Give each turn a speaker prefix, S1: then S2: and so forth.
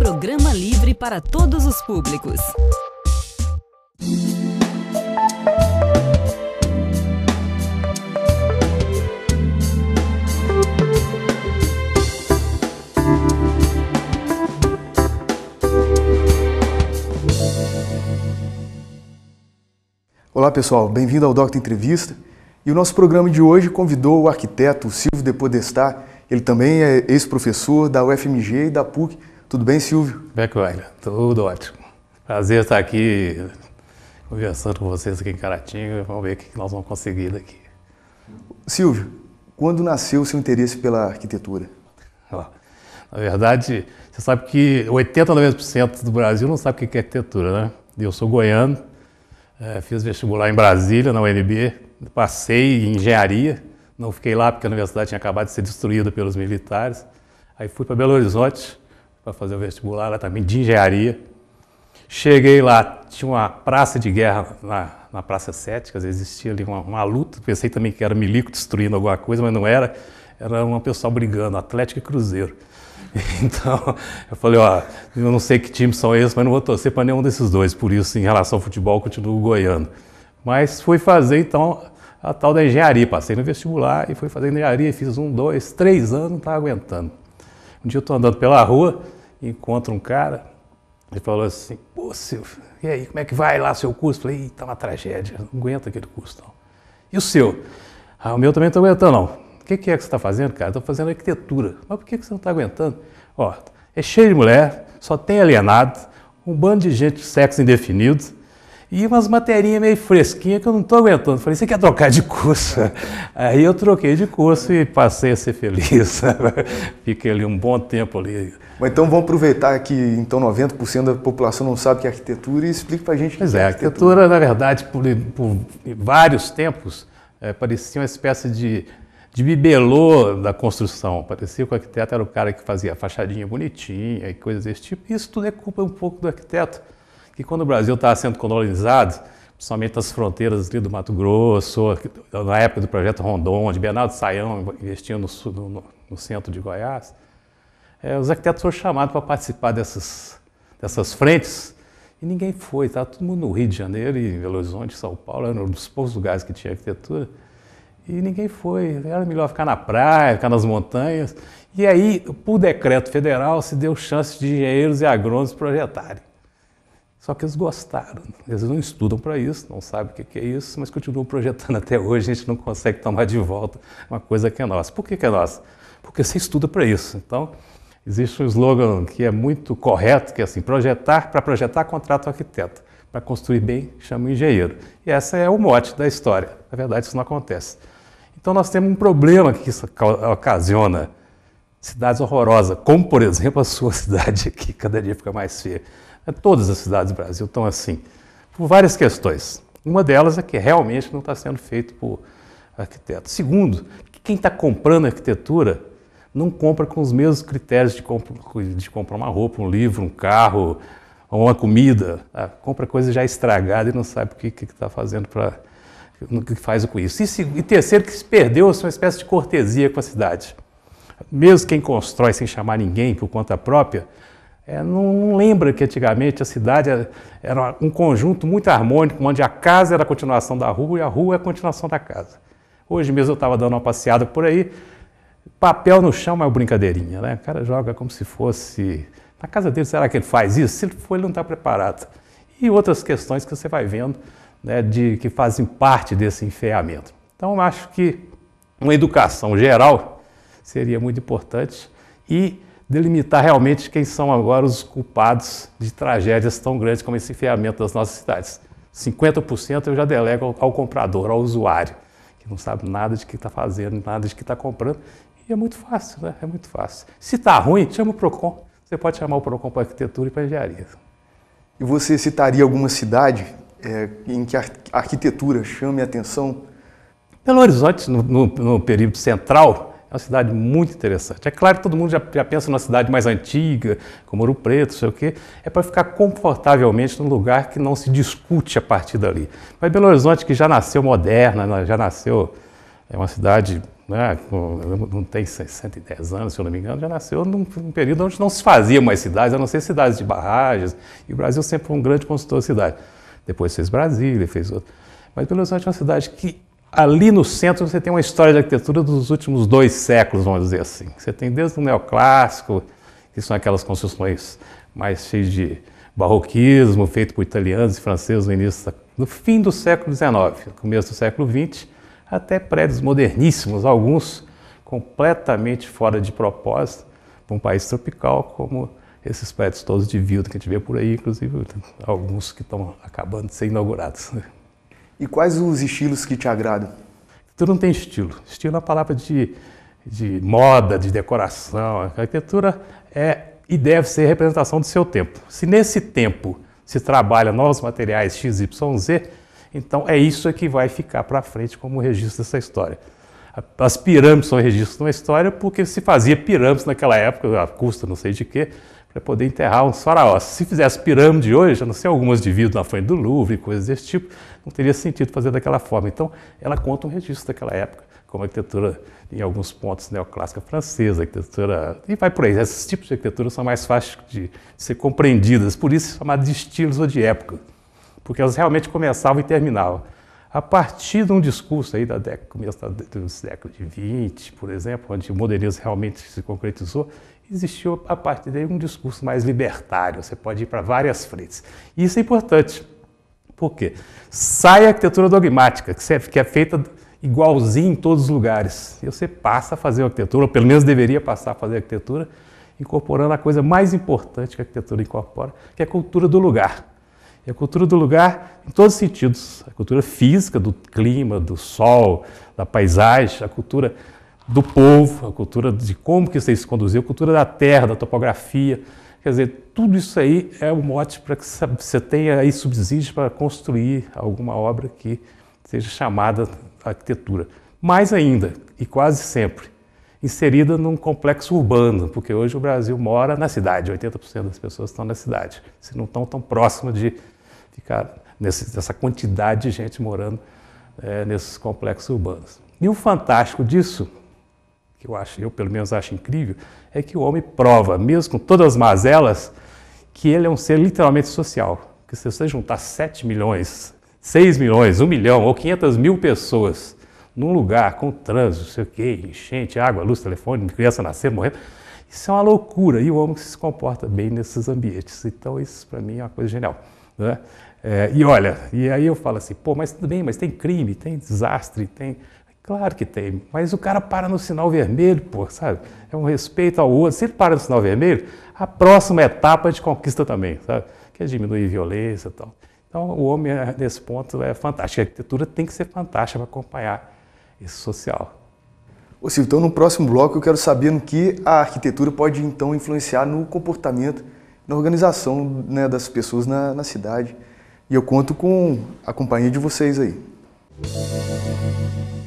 S1: Programa livre para todos os públicos.
S2: Olá pessoal, bem-vindo ao Doctor Entrevista. E o nosso programa de hoje convidou o arquiteto Silvio de Podestá. Ele também é ex-professor da UFMG e da PUC. Tudo bem, Silvio?
S3: Bem, Coelho, tudo ótimo. Prazer estar aqui conversando com vocês aqui em Caratinga. Vamos ver o que nós vamos conseguir daqui.
S2: Silvio, quando nasceu o seu interesse pela arquitetura?
S3: Na verdade, você sabe que 80 a 90% do Brasil não sabe o que é arquitetura, né? Eu sou goiano, é, fiz vestibular em Brasília, na UNB, passei em engenharia, não fiquei lá porque a universidade tinha acabado de ser destruída pelos militares. Aí fui para Belo Horizonte para fazer o vestibular lá também de engenharia. Cheguei lá, tinha uma praça de guerra na, na Praça 7, quer dizer, existia ali uma, uma, luta. Pensei também que era milico destruindo alguma coisa, mas não era. Era uma pessoal brigando, Atlético e Cruzeiro. Então, eu falei, ó, eu não sei que times são esses, mas não vou torcer para nenhum desses dois, por isso, em relação ao futebol, continuo goiano. Mas fui fazer, então, a tal da engenharia. Passei no vestibular e fui fazer engenharia, fiz um, dois, três anos, não estava aguentando. Um dia eu estou andando pela rua, encontro um cara, ele falou assim, pô, Silvio, e aí, como é que vai lá seu curso? Falei, está uma tragédia, não aguento aquele curso não. E o seu? Ah, o meu também não estou aguentando não que, que é que você está fazendo, cara? Estou fazendo arquitetura. Mas por que, que você não está aguentando? Ó, é cheio de mulher, só tem alienado, um bando de gente de sexo indefinido e umas materinhas meio fresquinhas que eu não estou aguentando. Falei, você quer trocar de curso? Aí eu troquei de curso e passei a ser feliz. Fiquei ali um bom tempo ali.
S2: Mas então vamos aproveitar que então 90% da população não sabe que é arquitetura e explique para a gente o
S3: pois
S2: que
S3: é,
S2: é
S3: arquitetura. arquitetura, na verdade, por, por vários tempos, é, parecia uma espécie de de bibelô da construção. Parecia que o arquiteto era o cara que fazia fachadinha bonitinha e coisas desse tipo. Isso tudo é culpa um pouco do arquiteto, que quando o Brasil estava sendo colonizado, principalmente as fronteiras ali do Mato Grosso, na época do projeto Rondon, onde Bernardo Saião investia no, no, no centro de Goiás, é, os arquitetos foram chamados para participar dessas, dessas frentes e ninguém foi. Estava todo mundo no Rio de Janeiro e Belo Horizonte, São Paulo, eram um dos poucos lugares que tinha arquitetura. E ninguém foi. Era melhor ficar na praia, ficar nas montanhas. E aí, por decreto federal, se deu chance de engenheiros e agrônomos projetarem. Só que eles gostaram. Eles não estudam para isso, não sabem o que é isso, mas continuam projetando até hoje. A gente não consegue tomar de volta uma coisa que é nossa. Por que, que é nossa? Porque você estuda para isso. Então, existe um slogan que é muito correto, que é assim, projetar, para projetar, contrato arquiteto. Para construir bem, chama o engenheiro. E essa é o mote da história. Na verdade, isso não acontece. Então nós temos um problema que isso ocasiona. Cidades horrorosas, como por exemplo a sua cidade aqui, cada dia fica mais feia. Todas as cidades do Brasil estão assim, por várias questões. Uma delas é que realmente não está sendo feito por arquitetos. Segundo, que quem está comprando arquitetura não compra com os mesmos critérios de, compra, de comprar uma roupa, um livro, um carro, uma comida. Tá? Compra coisa já estragada e não sabe o que está fazendo para no que faz com isso. E terceiro, que se perdeu uma espécie de cortesia com a cidade. Mesmo quem constrói sem chamar ninguém por conta própria, é, não lembra que antigamente a cidade era, um conjunto muito harmônico, onde a casa era a continuação da rua e a rua é a continuação da casa. Hoje mesmo eu estava dando uma passeada por aí, papel no chão é uma brincadeirinha, né? O cara joga como se fosse. Na casa dele, será que ele faz isso? Se ele for, ele não está preparado. E outras questões que você vai vendo né, de, que fazem parte desse enfeiamento. Então, eu acho que uma educação geral seria muito importante e delimitar realmente quem são agora os culpados de tragédias tão grandes como esse enfeiamento das nossas cidades. 50% eu já delego ao, ao, comprador, ao usuário, que não sabe nada de que está fazendo, nada de que está comprando. E é muito fácil, né? É muito fácil. Se está ruim, chama o PROCON. Você pode chamar o PROCON para arquitetura e para engenharia.
S2: E você citaria alguma cidade é, em que a arquitetura chame a atenção?
S3: Belo Horizonte, no, no, no, período central, é uma cidade muito interessante. É claro que todo mundo já, já pensa numa cidade mais antiga, como Ouro Preto, sei o quê. É para ficar confortavelmente num lugar que não se discute a partir dali. Mas Belo Horizonte, que já nasceu moderna, né, já nasceu, é uma cidade né, não tem 110 anos, se eu não me engano, já nasceu num, num, período onde não se fazia mais cidades, a não ser cidades de barragens, e o Brasil sempre foi um grande construtor de cidade. Depois fez Brasília, fez outro. Mas Belo Horizonte é uma cidade que, ali no centro, você tem uma história de arquitetura dos últimos dois séculos, vamos dizer assim. Você tem desde o neoclássico, que são aquelas construções mais cheias de barroquismo, feito por italianos e franceses no início, no fim do século XIX, começo do século XX, até prédios moderníssimos, alguns completamente fora de propósito para um país tropical como esses prédios todos de vidro que a gente vê por aí, inclusive alguns que estão acabando de ser inaugurados.
S2: E quais os estilos que te agradam?
S3: Tudo não tem estilo. Estilo é uma palavra de, de moda, de decoração. A arquitetura é e deve ser representação do seu tempo. Se nesse tempo se trabalha novos materiais XYZ, então é isso que vai ficar para frente como registro dessa história. As pirâmides são registros de uma história porque se fazia pirâmides naquela época, a custa não sei de quê, para poder enterrar uns faraós. Se fizesse pirâmide hoje, a não ser algumas de vidro na frente do Louvre coisas desse tipo, não teria sentido fazer daquela forma. Então, ela conta um registro daquela época, como arquitetura, em alguns pontos, neoclássica francesa, arquitetura. e vai por aí. Esses tipos de arquitetura são mais fáceis de, de ser compreendidas, por isso chamadas de estilos ou de época, porque elas realmente começavam e terminavam. A partir de um discurso aí da década, começo do século XX, por exemplo, onde o modernismo realmente se concretizou, existiu a partir daí um discurso mais libertário, você pode ir para várias frentes. E isso é importante. Por quê? Sai a arquitetura dogmática, que é feita igualzinho em todos os lugares. E você passa a fazer arquitetura, ou pelo menos deveria passar a fazer arquitetura, incorporando a coisa mais importante que a arquitetura incorpora, que é a cultura do lugar. E a cultura do lugar em todos os sentidos. A cultura física, do clima, do sol, da paisagem, a cultura do povo, a cultura de como que você se conduziu, a cultura da terra, da topografia. Quer dizer, tudo isso aí é um mote para que você tenha aí subsídios para construir alguma obra que seja chamada arquitetura. Mais ainda, e quase sempre, inserida num complexo urbano, porque hoje o Brasil mora na cidade, 80% das pessoas estão na cidade, se não estão tão próximas de ficar nessa quantidade de gente morando é, nesses complexos urbanos. E o fantástico disso que eu acho, eu pelo menos acho incrível, é que o homem prova, mesmo com todas as mazelas, que ele é um ser literalmente social. Que se você juntar 7 milhões, 6 milhões, 1 milhão ou 500 mil pessoas num lugar com trânsito, sei o quê, enchente, água, luz, telefone, criança nascer, morrer, isso é uma loucura. E o homem se comporta bem nesses ambientes. Então, isso para mim é uma coisa genial. Né? É, e olha, e aí eu falo assim, pô, mas tudo bem, mas tem crime, tem desastre, tem Claro que tem, mas o cara para no sinal vermelho, pô, sabe? É um respeito ao outro. Se ele para no sinal vermelho, a próxima etapa a gente conquista também, sabe? Que é diminuir violência e tal. Então, o homem, é, nesse ponto, é fantástico. A arquitetura tem que ser fantástica para acompanhar esse social.
S2: Ô Silvio, então no próximo bloco eu quero saber no que a arquitetura pode então influenciar no comportamento, na organização né, das pessoas na, na cidade. E eu conto com a companhia de vocês aí. Música